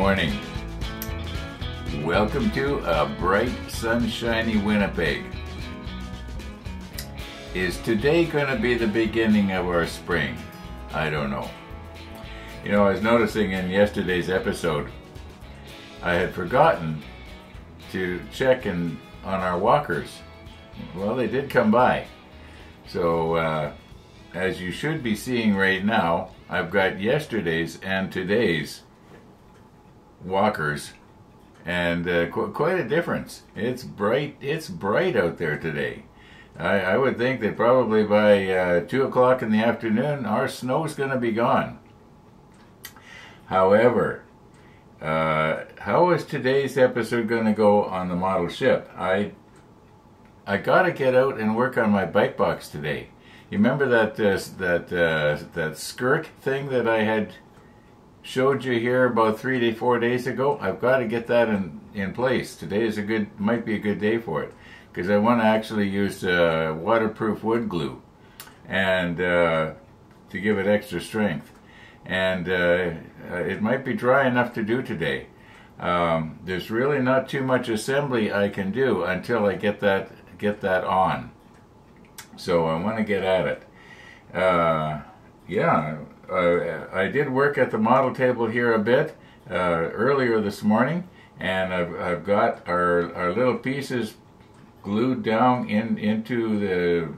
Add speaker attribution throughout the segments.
Speaker 1: morning. Welcome to a bright, sunshiny Winnipeg. Is today going to be the beginning of our spring? I don't know. You know, I was noticing in yesterday's episode, I had forgotten to check in on our walkers. Well, they did come by. So, uh, as you should be seeing right now, I've got yesterday's and today's walkers and uh, qu- quite a difference. It's bright. It's bright out there today. I, I would think that probably by uh, two o'clock in the afternoon, our snow's going to be gone. However, uh, how is today's episode going to go on the model ship? I I got to get out and work on my bike box today. You remember that uh, that uh, that skirt thing that I had showed you here about three to four days ago. I've got to get that in in place. Today is a good might be a good day for it because I want to actually use uh, waterproof wood glue and uh, to give it extra strength. And uh, it might be dry enough to do today. Um, there's really not too much assembly I can do until I get that get that on. So I want to get at it. Uh, yeah, uh, I did work at the model table here a bit uh, earlier this morning, and I've, I've got our, our little pieces glued down in into the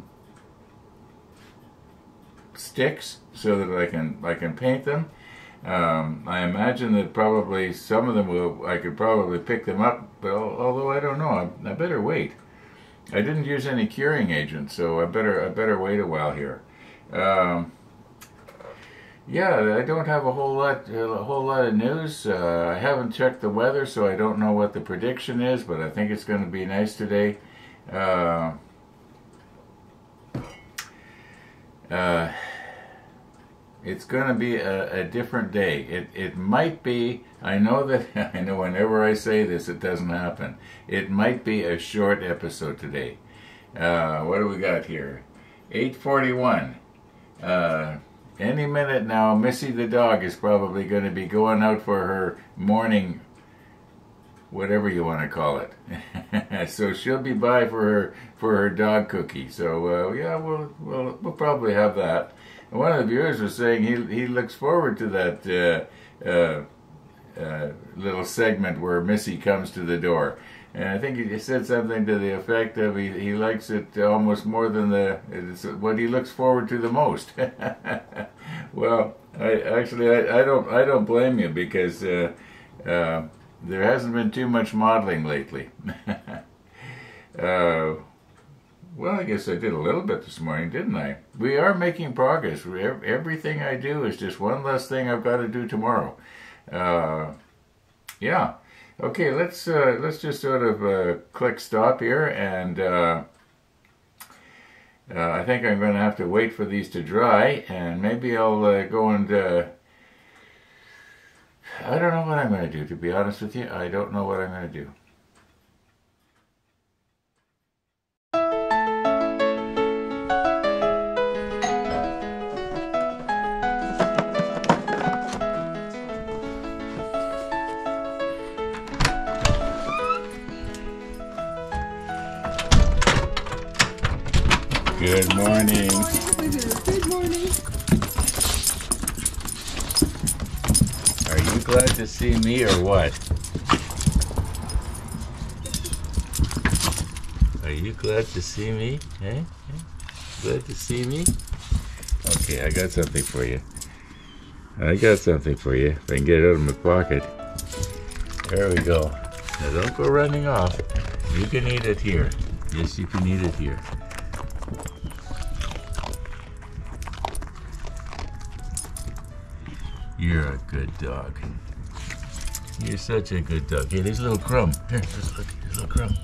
Speaker 1: sticks so that I can I can paint them. Um, I imagine that probably some of them will I could probably pick them up, but although I don't know, I, I better wait. I didn't use any curing agent, so I better I better wait a while here. Um, yeah, I don't have a whole lot a whole lot of news. Uh, I haven't checked the weather, so I don't know what the prediction is, but I think it's going to be nice today. Uh, uh, it's going to be a, a, different day. It it might be. I know that I know. Whenever I say this, it doesn't happen. It might be a short episode today. Uh, what do we got here? Eight forty-one. Any minute now, Missy the dog is probably going to be going out for her morning, whatever you want to call it. so she'll be by for her for her dog cookie. So uh, yeah, we'll, we'll we'll probably have that. And one of the viewers was saying he he looks forward to that uh, uh, uh little segment where Missy comes to the door. And I think he said something to the effect of he, he likes it almost more than the what he looks forward to the most. well, I actually I, I don't I don't blame you because uh, uh, there hasn't been too much modeling lately. uh, well, I guess I did a little bit this morning, didn't I? We are making progress. Everything I do is just one less thing I've got to do tomorrow. Uh, yeah. Okay, let's uh, let's just sort of uh, click stop here, and uh, uh I think I'm going to have to wait for these to dry, and maybe I'll uh, go and. Uh, I don't know what I'm going to do. To be honest with you, I don't know what I'm going to do. Good morning.
Speaker 2: Good morning.
Speaker 1: Are you glad to see me or what? Are you glad to see me? Eh? Glad to see me? Okay, I got something for you. I got something for you. If I can get it out of my pocket. There we go. Now don't go running off. You can eat it here. Yes, you can eat it here. You're a good dog. You're such a good dog. Here, there's a little crumb. Here, just look. There's a little crumb.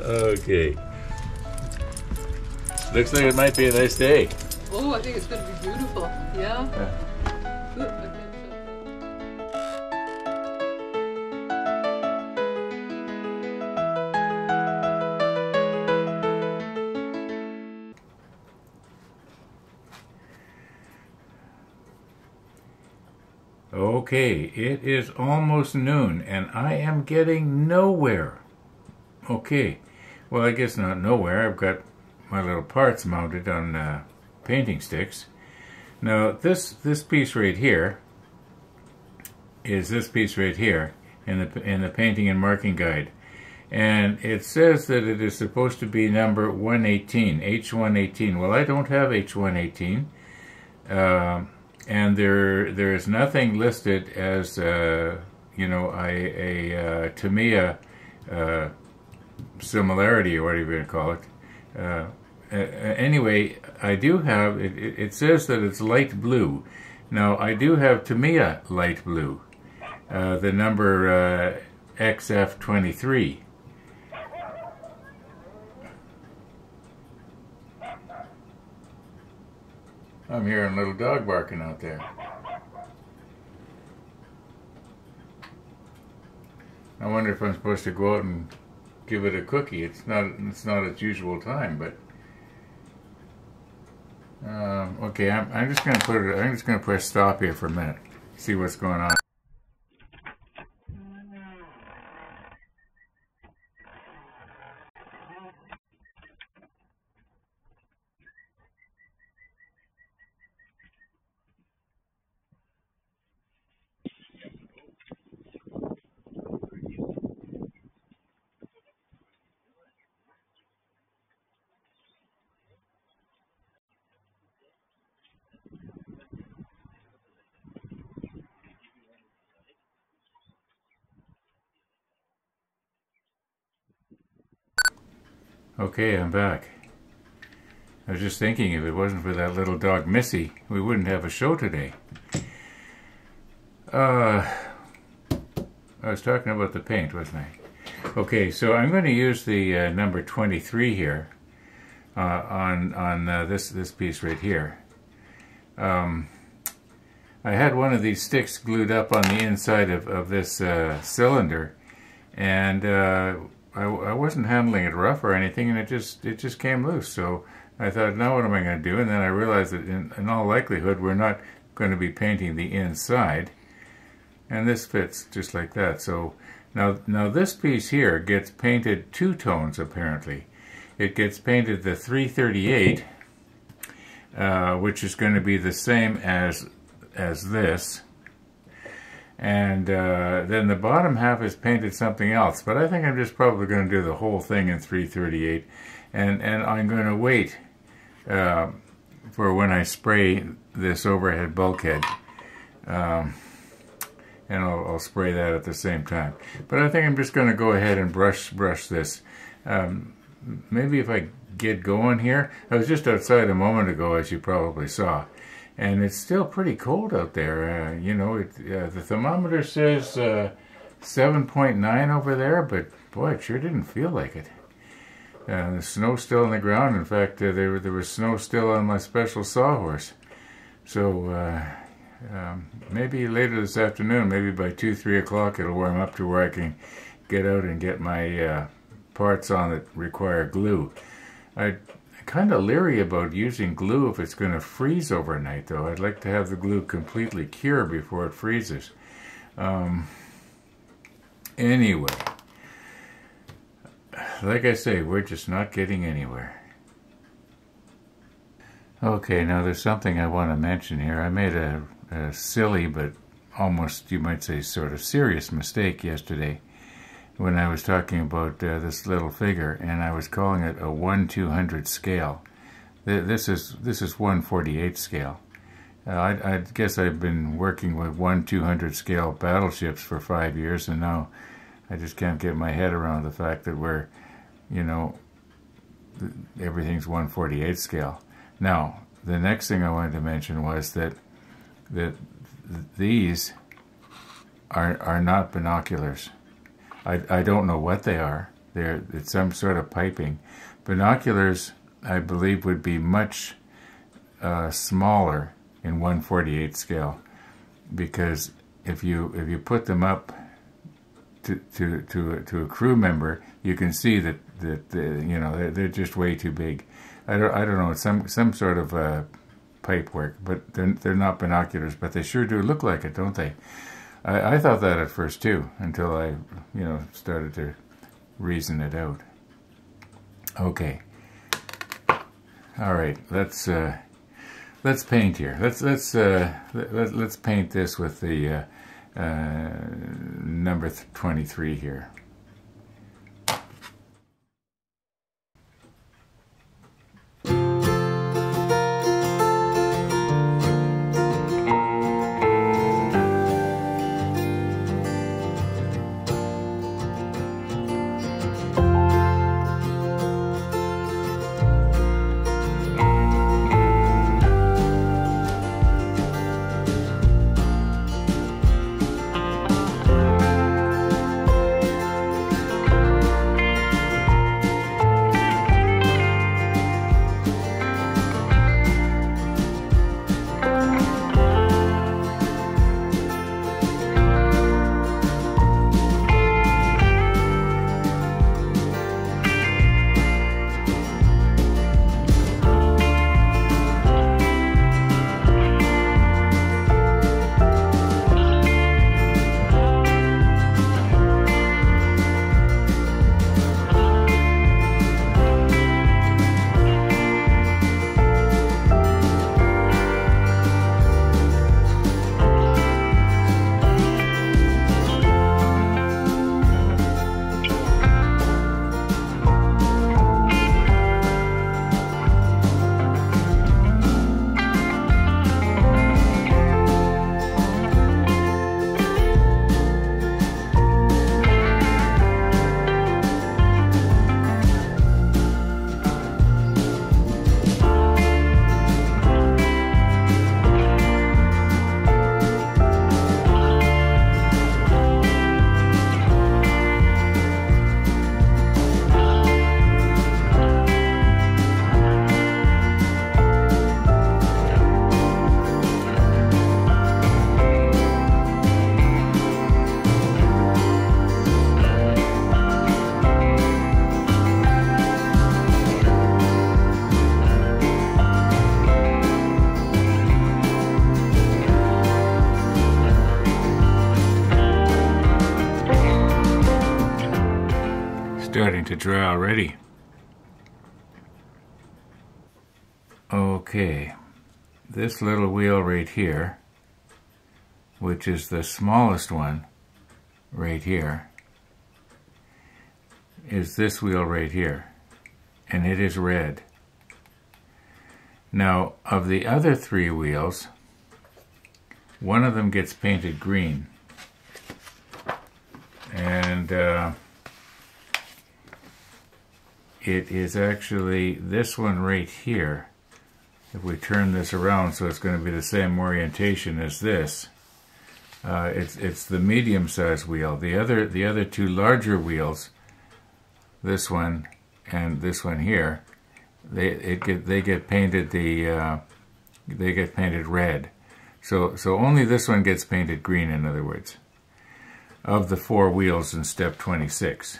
Speaker 1: okay. Looks like it might be a nice day.
Speaker 2: Oh, I think it's going to be beautiful. Yeah. yeah.
Speaker 1: Okay, it is almost noon and I am getting nowhere. Okay, well, I guess not nowhere. I've got my little parts mounted on uh, painting sticks. Now, this, this piece right here is this piece right here in the, in the painting and marking guide. And it says that it is supposed to be number 118, H118. Well, I don't have H118. Uh, and there there is nothing listed as uh, you know a, a uh, uh, similarity or whatever you call it. Uh, anyway, I do have it, it. says that it's light blue. Now I do have Tamiya light blue, uh, the number uh, XF23. I'm hearing a little dog barking out there. I wonder if I'm supposed to go out and give it a cookie. It's not it's not its usual time, but um, okay. I'm I'm just gonna put it. I'm just gonna press stop here for a minute. See what's going on. Okay, I'm back. I was just thinking if it wasn't for that little dog Missy, we wouldn't have a show today. Uh, I was talking about the paint, wasn't I? Okay, so I'm going to use the uh, number 23 here uh, on on uh, this this piece right here. Um, I had one of these sticks glued up on the inside of, of this uh, cylinder, and uh, I, I wasn't handling it rough or anything, and it just it just came loose. So I thought, now what am I going to do? And then I realized that in, in all likelihood, we're not going to be painting the inside, and this fits just like that. So now now this piece here gets painted two tones apparently. It gets painted the 338, uh, which is going to be the same as as this and uh, then the bottom half is painted something else. But I think I'm just probably going to do the whole thing in 338, and and I'm going to wait uh, for when I spray this overhead bulkhead, um, and I'll, I'll, spray that at the same time. But I think I'm just going to go ahead and brush brush this. Um, maybe if I get going here, I was just outside a moment ago, as you probably saw and it's still pretty cold out there. Uh, you know, it, uh, the thermometer says uh, 7.9 over there, but boy, it sure didn't feel like it. Uh, the snow's still on the ground. In fact, uh, there, there was snow still on my special sawhorse. So uh, um, maybe later this afternoon, maybe by 2, 3 o'clock, it'll warm up to where I can get out and get my parts on that require glue. I kind of leery about using glue if it's going to freeze overnight, though. I'd like to have the glue completely cure before it freezes. Um, anyway, like I say, we're just not getting anywhere. Okay, now there's something I want to mention here. I made a, a silly but almost, you might say, sort of serious mistake yesterday when I was talking about uh, this little figure, and I was calling it a 1 200 scale. This is this is 148 scale. Uh, I, I, guess I've been working with 1 200 scale battleships for five years, and now I just can't get my head around the fact that we're, you know, everything's 148 scale. Now, the next thing I wanted to mention was that that these are are not binoculars. I, I don't know what they are. They're it's some sort of piping. Binoculars, I believe, would be much uh, smaller in 148 scale because if you if you put them up to to to a, to a crew member, you can see that that the, you know they're, they're just way too big. I don't I don't know some some sort of uh, pipe work, but they're they're not binoculars, but they sure do look like it, don't they? I, I thought that at first too, until I, you know, started to reason it out. Okay. All right, let's uh, let's paint here. Let's let's uh, let, let's paint this with the uh, uh, number 23 here. Starting to dry already. Okay, this little wheel right here, which is the smallest one right here, is this wheel right here, and it is red. Now, of the other three wheels, one of them gets painted green. And uh, it is actually this one right here. If we turn this around so it's going to be the same orientation as this, uh, it's it's the medium sized wheel. The other the other two larger wheels, this one and this one here, they get they get painted the uh, they get painted red. So so only this one gets painted green. In other words, of the four wheels in step 26.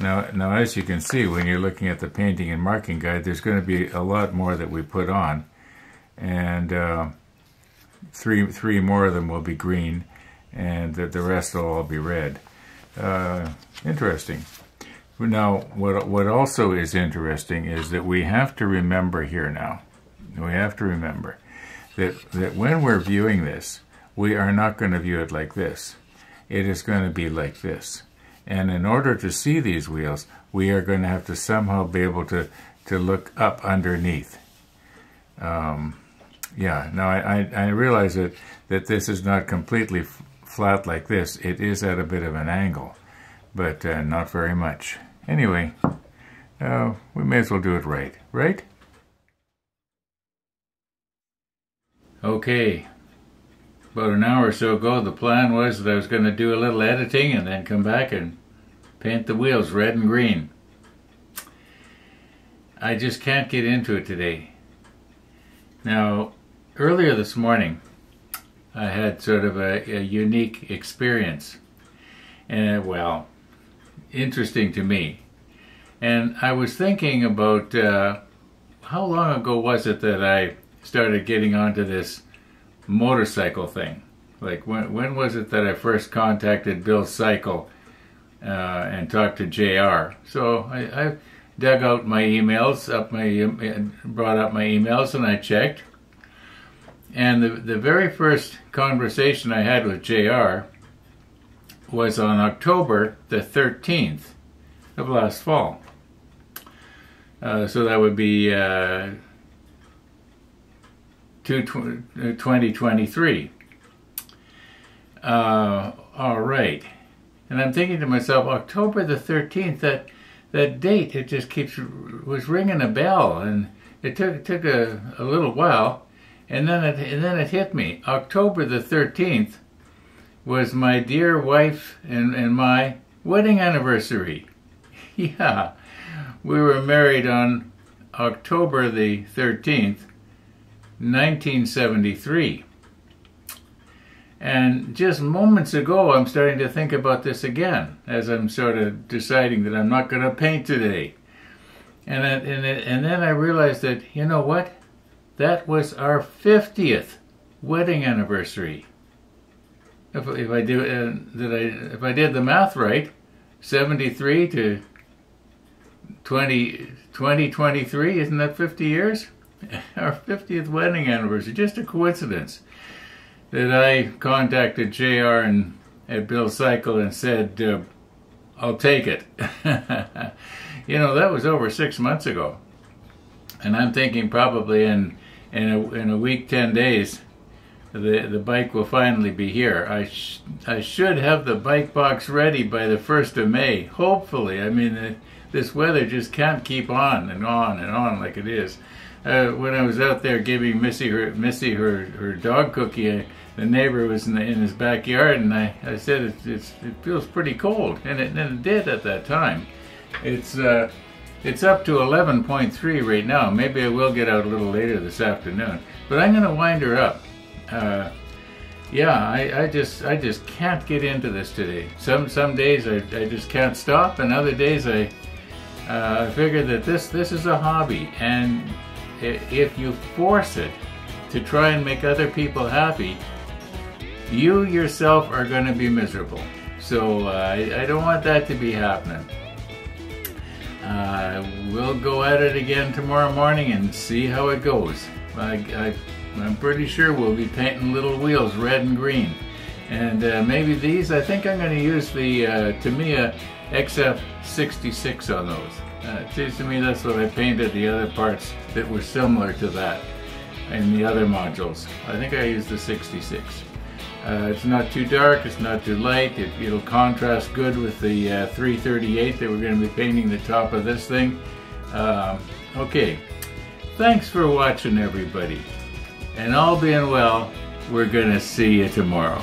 Speaker 1: Now, now, as you can see, when you're looking at the painting and marking guide, there's going to be a lot more that we put on, and uh, three three more of them will be green, and the, the rest will all be red. Uh, interesting. Now, what what also is interesting is that we have to remember here now. We have to remember that that when we're viewing this, we are not going to view it like this. It is going to be like this. And in order to see these wheels, we are going to have to somehow be able to, to look up underneath. Um, yeah, now I, I, I, realize that, that this is not completely flat like this. It is at a bit of an angle, but uh, not very much. Anyway, uh, we may as well do it right, right? Okay, about an hour or so ago, the plan was that I was going to do a little editing and then come back and paint the wheels red and green. I just can't get into it today. Now, earlier this morning, I had sort of a, a unique experience. And, well, interesting to me. And I was thinking about uh, how long ago was it that I started getting onto this motorcycle thing. Like when when was it that I first contacted Bill Cycle and talked to Jr. So I, I dug out my emails, up my brought up my emails, and I checked. And the the very first conversation I had with Jr. was on October the thirteenth of last fall. Uh, so that would be uh, 2023. Uh, all right. And I'm thinking to myself, October the 13th, that, that date, it just keeps, was ringing a bell. And it took, it took a, a little while. And then, it, and then it hit me. October the 13th was my dear wife and, and my wedding anniversary. yeah. We were married on October the 13th, 1973. And just moments ago, I'm starting to think about this again as I'm sort of deciding that I'm not going to paint today. And and, and then I realized that, you know what? That was our 50th wedding anniversary. If, if I do, uh, did I, if I did the math right, 73 to 20, 2023, isn't that 50 years? our 50th wedding anniversary. Just a coincidence that I contacted JR and at Bill Cycle and said, uh, I'll take it. you know, that was over six months ago. And I'm thinking probably in, in, a, in a week, 10 days, the, the bike will finally be here. I, sh- I should have the bike box ready by the 1st of May, hopefully. I mean, this weather just can't keep on and on and on like it is uh, when I was out there giving Missy her Missy her, her dog cookie, I, the neighbor was in, the, in his backyard, and I, I said it, it's, it feels pretty cold, and it, and it did at that time. It's uh, it's up to 11.3 right now. Maybe I will get out a little later this afternoon, but I'm going to wind her up. Uh, yeah, I, I just I just can't get into this today. Some some days I, I just can't stop, and other days I uh, I figure that this this is a hobby, and if you force it to try and make other people happy, you yourself are going to be miserable. So uh, I, I, don't want that to be happening. Uh, we'll go at it again tomorrow morning and see how it goes. I, am pretty sure we'll be painting little wheels red and green. And uh, maybe these, I think I'm going to use the uh, Tamiya XF66 on those. Uh, it seems to me that's what I painted the other parts that were similar to that in the other modules. I think I used the 66. Uh, it's not too dark, it's not too light, it, will contrast good with the uh, 338 that we're going to be painting the top of this thing. Um, okay, thanks for watching everybody. And all being well, we're going to see you tomorrow.